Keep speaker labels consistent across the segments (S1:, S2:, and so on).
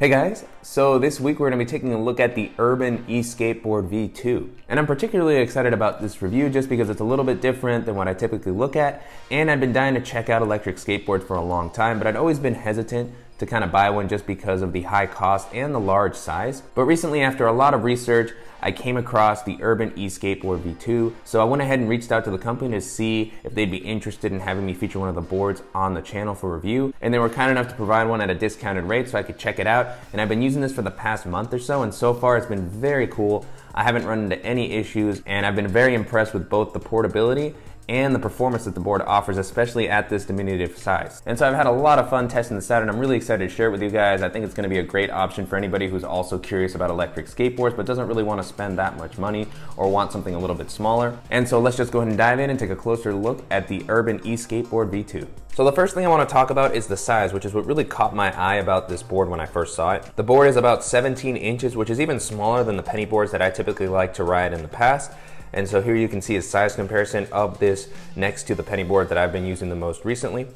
S1: Hey guys, so this week we're going to be taking a look at the Urban e-Skateboard V2. And I'm particularly excited about this review just because it's a little bit different than what I typically look at. And I've been dying to check out electric skateboards for a long time, but I'd always been hesitant to kind of buy one just because of the high cost and the large size. But recently, after a lot of research, I came across the Urban e-Skateboard V2. So I went ahead and reached out to the company to see if they'd be interested in having me feature one of the boards on the channel for review. And they were kind enough to provide one at a discounted rate so I could check it out. And I've been using this for the past month or so, and so far it's been very cool. I haven't run into any issues, and I've been very impressed with both the portability and the performance that the board offers, especially at this diminutive size. And so I've had a lot of fun testing this out and I'm really excited to share it with you guys. I think it's gonna be a great option for anybody who's also curious about electric skateboards but doesn't really wanna spend that much money or want something a little bit smaller. And so let's just go ahead and dive in and take a closer look at the Urban e-Skateboard V2. So the first thing I want to talk about is the size, which is what really caught my eye about this board when I first saw it. The board is about 17 inches, which is even smaller than the penny boards that I typically like to ride in the past. And so here you can see a size comparison of this next to the penny board that I've been using the most recently.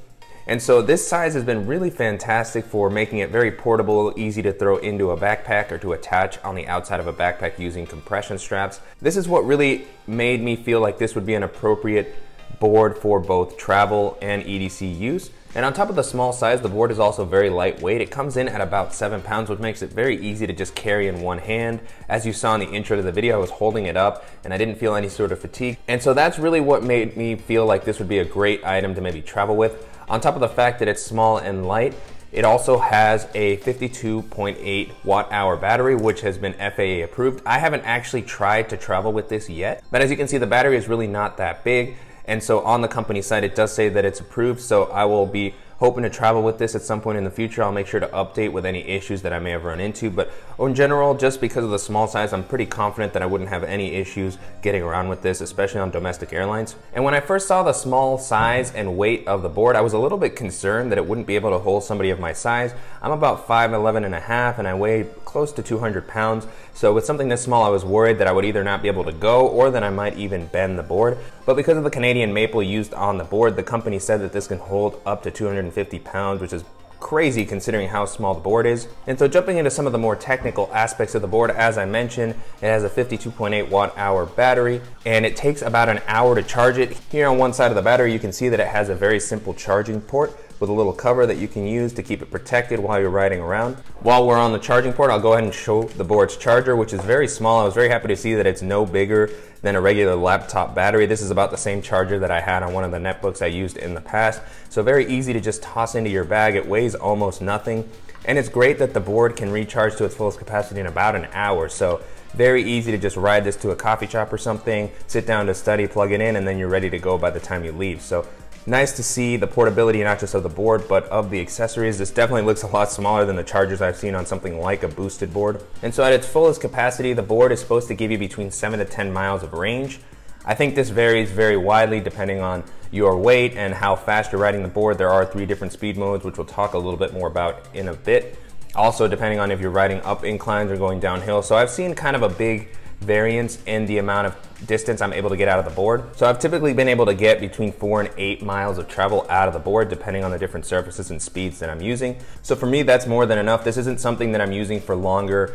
S1: And so this size has been really fantastic for making it very portable, easy to throw into a backpack or to attach on the outside of a backpack using compression straps. This is what really made me feel like this would be an appropriate board for both travel and EDC use. And on top of the small size, the board is also very lightweight. It comes in at about seven pounds, which makes it very easy to just carry in one hand. As you saw in the intro to the video, I was holding it up and I didn't feel any sort of fatigue. And so that's really what made me feel like this would be a great item to maybe travel with. On top of the fact that it's small and light, it also has a 52.8 watt hour battery, which has been FAA approved. I haven't actually tried to travel with this yet, but as you can see, the battery is really not that big. And so on the company site, it does say that it's approved. So I will be hoping to travel with this at some point in the future. I'll make sure to update with any issues that I may have run into. But in general, just because of the small size, I'm pretty confident that I wouldn't have any issues getting around with this, especially on domestic airlines. And when I first saw the small size and weight of the board, I was a little bit concerned that it wouldn't be able to hold somebody of my size. I'm about 5'11 and a half and I weigh close to 200 pounds. So with something this small, I was worried that I would either not be able to go or that I might even bend the board. But because of the Canadian maple used on the board, the company said that this can hold up to 250 pounds, which is crazy considering how small the board is. And so jumping into some of the more technical aspects of the board, as I mentioned, it has a 52.8 watt hour battery and it takes about an hour to charge it. Here on one side of the battery, you can see that it has a very simple charging port with a little cover that you can use to keep it protected while you're riding around. While we're on the charging port, I'll go ahead and show the board's charger, which is very small. I was very happy to see that it's no bigger than a regular laptop battery. This is about the same charger that I had on one of the netbooks I used in the past. So very easy to just toss into your bag. It weighs almost nothing. And it's great that the board can recharge to its fullest capacity in about an hour. So very easy to just ride this to a coffee shop or something, sit down to study, plug it in, and then you're ready to go by the time you leave. So Nice to see the portability not just of the board, but of the accessories. This definitely looks a lot smaller than the chargers I've seen on something like a boosted board. And so at its fullest capacity, the board is supposed to give you between seven to 10 miles of range. I think this varies very widely depending on your weight and how fast you're riding the board. There are three different speed modes, which we'll talk a little bit more about in a bit. Also, depending on if you're riding up inclines or going downhill. So I've seen kind of a big variance in the amount of distance I'm able to get out of the board. So I've typically been able to get between four and eight miles of travel out of the board depending on the different surfaces and speeds that I'm using. So for me, that's more than enough. This isn't something that I'm using for longer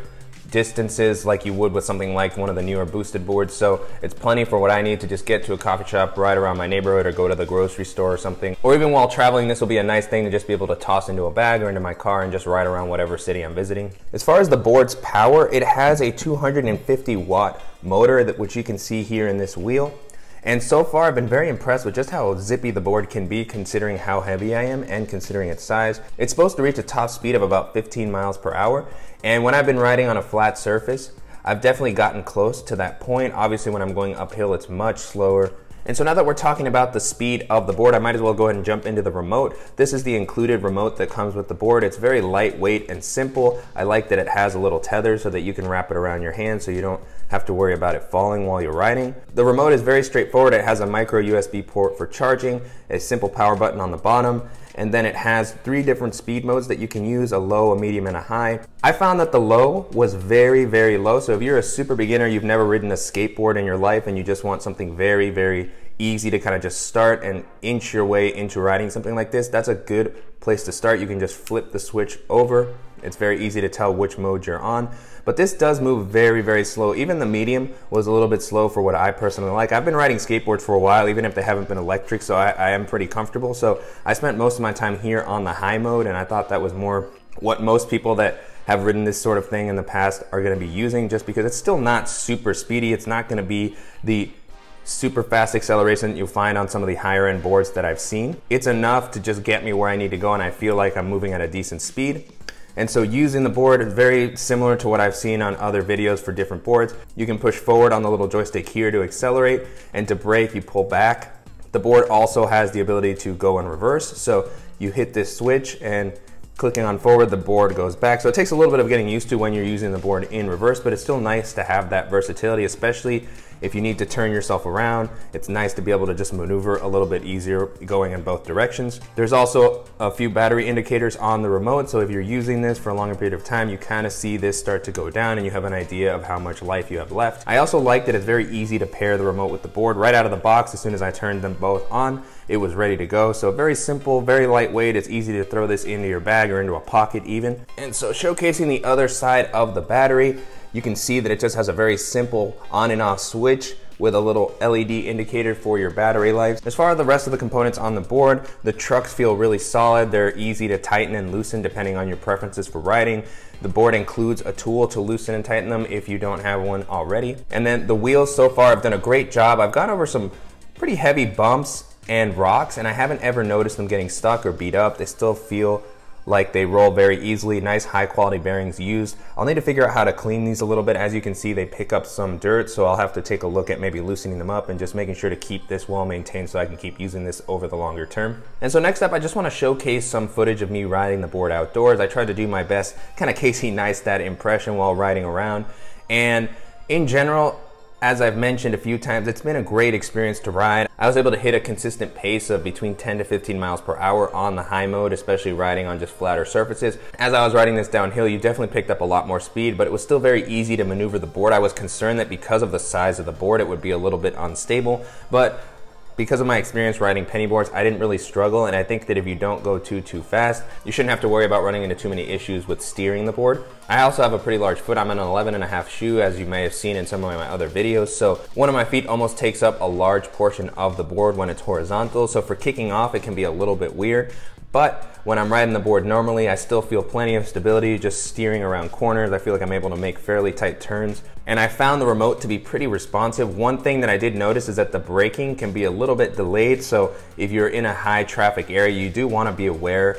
S1: distances like you would with something like one of the newer boosted boards. So it's plenty for what I need to just get to a coffee shop right around my neighborhood or go to the grocery store or something. Or even while traveling, this will be a nice thing to just be able to toss into a bag or into my car and just ride around whatever city I'm visiting. As far as the board's power, it has a 250 watt motor that which you can see here in this wheel. And so far, I've been very impressed with just how zippy the board can be considering how heavy I am and considering its size. It's supposed to reach a top speed of about 15 miles per hour. And when I've been riding on a flat surface, I've definitely gotten close to that point. Obviously, when I'm going uphill, it's much slower and so now that we're talking about the speed of the board, I might as well go ahead and jump into the remote. This is the included remote that comes with the board. It's very lightweight and simple. I like that it has a little tether so that you can wrap it around your hand so you don't have to worry about it falling while you're riding. The remote is very straightforward. It has a micro USB port for charging, a simple power button on the bottom, and then it has three different speed modes that you can use, a low, a medium, and a high. I found that the low was very, very low. So if you're a super beginner, you've never ridden a skateboard in your life, and you just want something very, very easy to kind of just start and inch your way into riding something like this, that's a good place to start. You can just flip the switch over It's very easy to tell which mode you're on. But this does move very, very slow. Even the medium was a little bit slow for what I personally like. I've been riding skateboards for a while, even if they haven't been electric, so I, I am pretty comfortable. So I spent most of my time here on the high mode, and I thought that was more what most people that have ridden this sort of thing in the past are gonna be using just because it's still not super speedy. It's not gonna be the super fast acceleration you'll find on some of the higher end boards that I've seen. It's enough to just get me where I need to go and I feel like I'm moving at a decent speed. And so using the board is very similar to what I've seen on other videos for different boards. You can push forward on the little joystick here to accelerate and to brake you pull back. The board also has the ability to go in reverse. So you hit this switch and clicking on forward, the board goes back. So it takes a little bit of getting used to when you're using the board in reverse, but it's still nice to have that versatility, especially if you need to turn yourself around, it's nice to be able to just maneuver a little bit easier going in both directions. There's also a few battery indicators on the remote, so if you're using this for a longer period of time, you kind of see this start to go down and you have an idea of how much life you have left. I also like that it's very easy to pair the remote with the board right out of the box. As soon as I turned them both on, it was ready to go. So very simple, very lightweight. It's easy to throw this into your bag or into a pocket even. And so showcasing the other side of the battery, you can see that it just has a very simple on and off switch with a little LED indicator for your battery life. As far as the rest of the components on the board, the trucks feel really solid. They're easy to tighten and loosen depending on your preferences for riding. The board includes a tool to loosen and tighten them if you don't have one already. And then the wheels so far have done a great job. I've gone over some pretty heavy bumps and rocks and I haven't ever noticed them getting stuck or beat up. They still feel like they roll very easily, nice high quality bearings used. I'll need to figure out how to clean these a little bit. As you can see, they pick up some dirt, so I'll have to take a look at maybe loosening them up and just making sure to keep this well maintained so I can keep using this over the longer term. And so next up, I just wanna showcase some footage of me riding the board outdoors. I tried to do my best, kind of Casey Neistat impression while riding around. And in general, as I've mentioned a few times, it's been a great experience to ride. I was able to hit a consistent pace of between 10 to 15 miles per hour on the high mode, especially riding on just flatter surfaces. As I was riding this downhill, you definitely picked up a lot more speed, but it was still very easy to maneuver the board. I was concerned that because of the size of the board, it would be a little bit unstable, but because of my experience riding penny boards, I didn't really struggle, and I think that if you don't go too, too fast, you shouldn't have to worry about running into too many issues with steering the board. I also have a pretty large foot. I'm an 11 and a half shoe, as you may have seen in some of my other videos, so one of my feet almost takes up a large portion of the board when it's horizontal, so for kicking off, it can be a little bit weird, but when I'm riding the board normally, I still feel plenty of stability just steering around corners. I feel like I'm able to make fairly tight turns. And I found the remote to be pretty responsive. One thing that I did notice is that the braking can be a little bit delayed. So if you're in a high traffic area, you do wanna be aware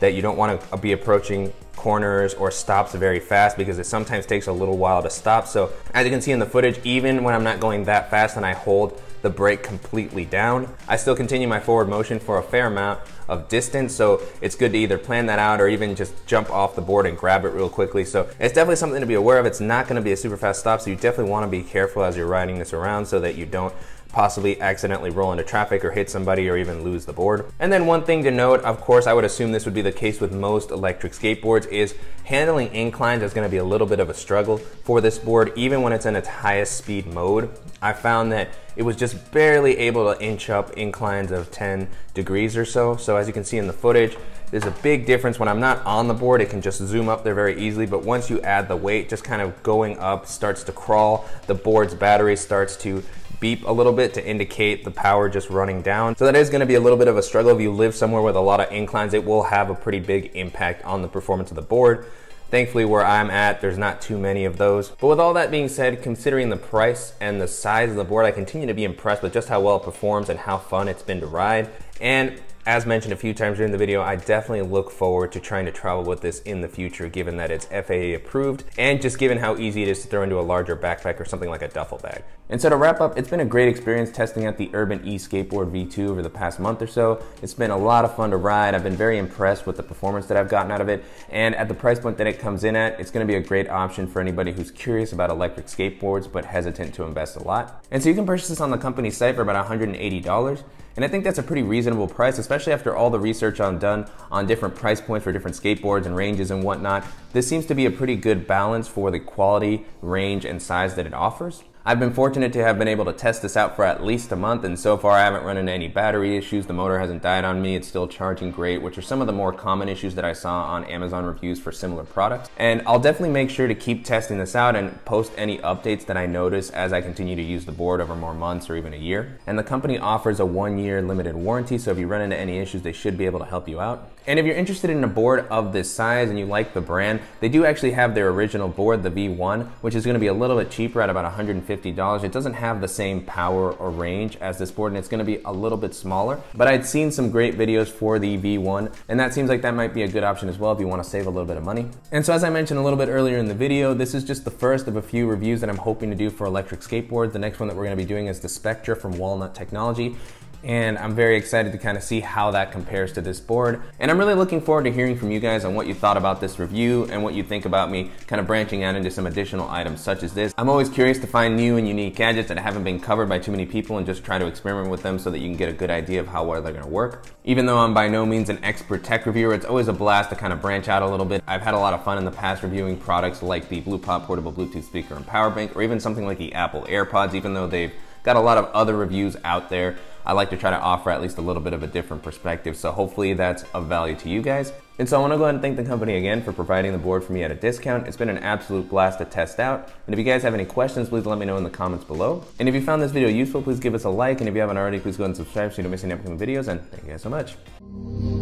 S1: that you don't wanna be approaching corners or stops very fast because it sometimes takes a little while to stop. So as you can see in the footage, even when I'm not going that fast and I hold the brake completely down. I still continue my forward motion for a fair amount of distance, so it's good to either plan that out or even just jump off the board and grab it real quickly. So it's definitely something to be aware of. It's not gonna be a super fast stop, so you definitely wanna be careful as you're riding this around so that you don't possibly accidentally roll into traffic or hit somebody or even lose the board. And then one thing to note, of course, I would assume this would be the case with most electric skateboards, is handling inclines is gonna be a little bit of a struggle for this board, even when it's in its highest speed mode. I found that it was just barely able to inch up inclines of 10 degrees or so. So as you can see in the footage, there's a big difference when I'm not on the board, it can just zoom up there very easily, but once you add the weight, just kind of going up starts to crawl, the board's battery starts to beep a little bit to indicate the power just running down. So that is gonna be a little bit of a struggle if you live somewhere with a lot of inclines, it will have a pretty big impact on the performance of the board. Thankfully, where I'm at, there's not too many of those. But with all that being said, considering the price and the size of the board, I continue to be impressed with just how well it performs and how fun it's been to ride. And as mentioned a few times during the video, I definitely look forward to trying to travel with this in the future, given that it's FAA approved, and just given how easy it is to throw into a larger backpack or something like a duffel bag. And so to wrap up, it's been a great experience testing out the Urban E Skateboard V2 over the past month or so. It's been a lot of fun to ride. I've been very impressed with the performance that I've gotten out of it, and at the price point that it comes in at, it's gonna be a great option for anybody who's curious about electric skateboards but hesitant to invest a lot. And so you can purchase this on the company site for about $180. And I think that's a pretty reasonable price, especially after all the research I've done on different price points for different skateboards and ranges and whatnot. This seems to be a pretty good balance for the quality, range, and size that it offers. I've been fortunate to have been able to test this out for at least a month, and so far I haven't run into any battery issues. The motor hasn't died on me. It's still charging great, which are some of the more common issues that I saw on Amazon reviews for similar products. And I'll definitely make sure to keep testing this out and post any updates that I notice as I continue to use the board over more months or even a year. And the company offers a one year limited warranty, so if you run into any issues, they should be able to help you out. And if you're interested in a board of this size and you like the brand, they do actually have their original board, the V1, which is gonna be a little bit cheaper at about $150. It doesn't have the same power or range as this board, and it's gonna be a little bit smaller. But I'd seen some great videos for the V1, and that seems like that might be a good option as well if you wanna save a little bit of money. And so as I mentioned a little bit earlier in the video, this is just the first of a few reviews that I'm hoping to do for electric skateboards. The next one that we're gonna be doing is the Spectra from Walnut Technology and I'm very excited to kind of see how that compares to this board. And I'm really looking forward to hearing from you guys on what you thought about this review and what you think about me kind of branching out into some additional items such as this. I'm always curious to find new and unique gadgets that haven't been covered by too many people and just try to experiment with them so that you can get a good idea of how well they're gonna work. Even though I'm by no means an expert tech reviewer, it's always a blast to kind of branch out a little bit. I've had a lot of fun in the past reviewing products like the Blupot portable Bluetooth speaker and power bank, or even something like the Apple AirPods, even though they've got a lot of other reviews out there. I like to try to offer at least a little bit of a different perspective. So hopefully that's of value to you guys. And so I want to go ahead and thank the company again for providing the board for me at a discount. It's been an absolute blast to test out. And if you guys have any questions, please let me know in the comments below. And if you found this video useful, please give us a like. And if you haven't already, please go and subscribe so you don't miss any upcoming videos. And thank you guys so much.